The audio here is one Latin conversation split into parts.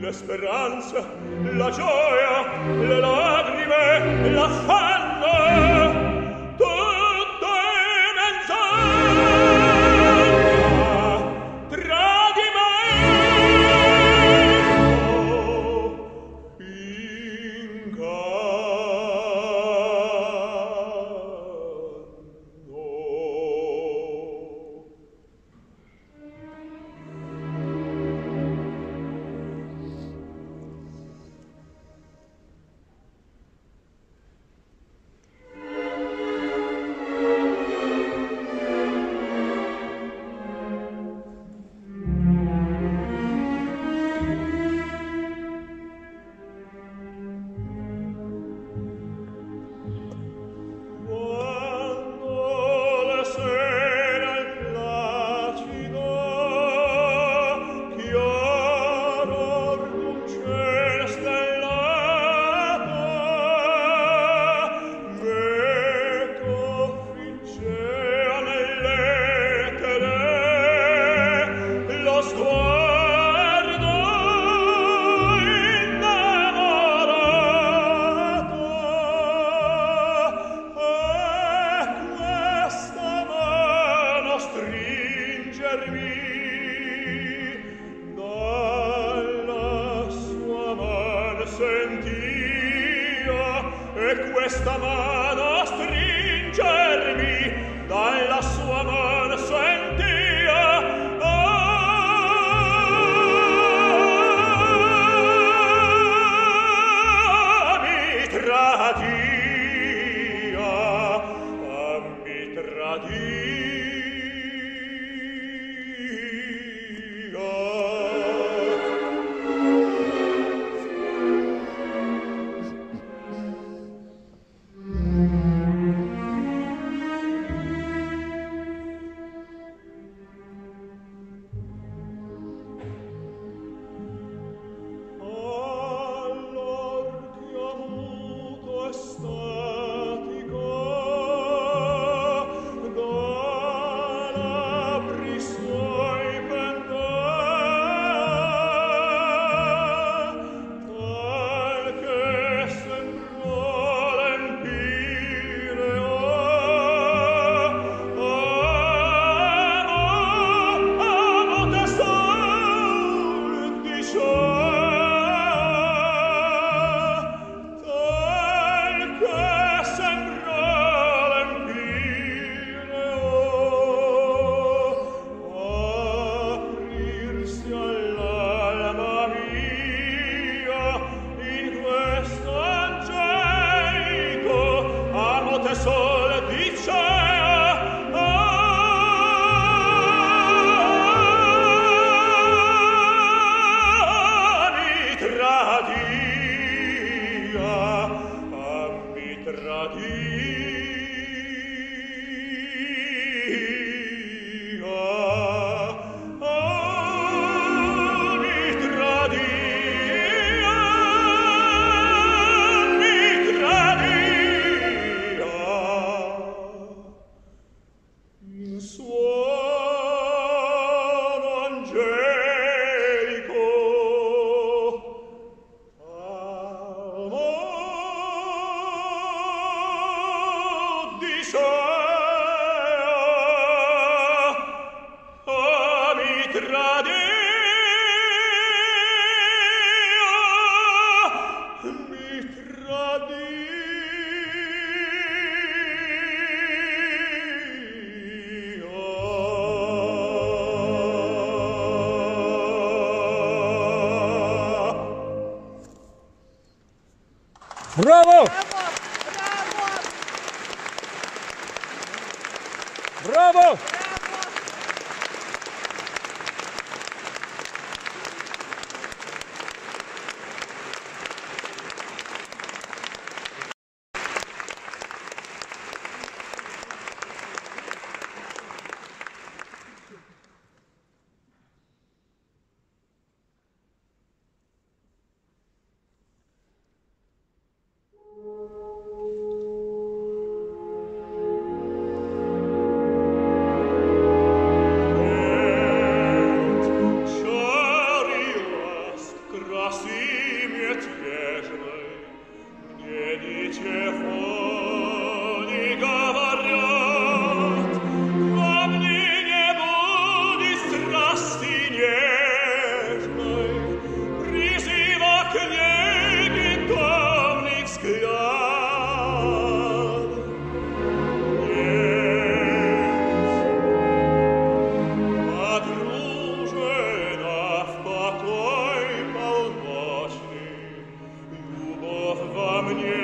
la speranza, la gioia, le lagrime, l'affanno. questa mano Bravo! Yeah.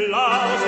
applaus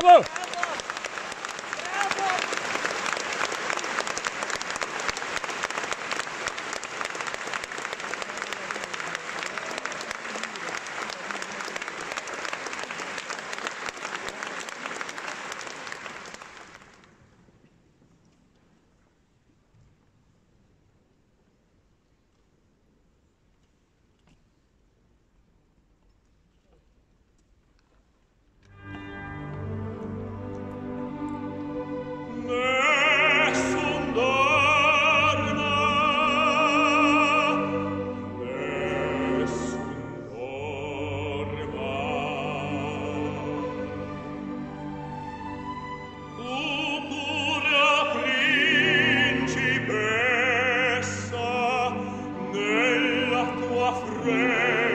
Bravo! frère